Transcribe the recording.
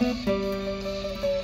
Música